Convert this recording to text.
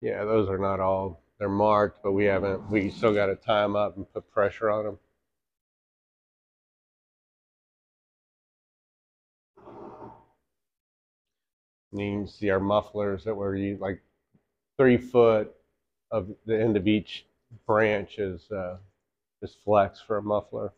Yeah, those are not all, they're marked, but we haven't, we still got to tie them up and put pressure on them. And you can see our mufflers that were like three foot of the end of each branch is, uh, is flex for a muffler.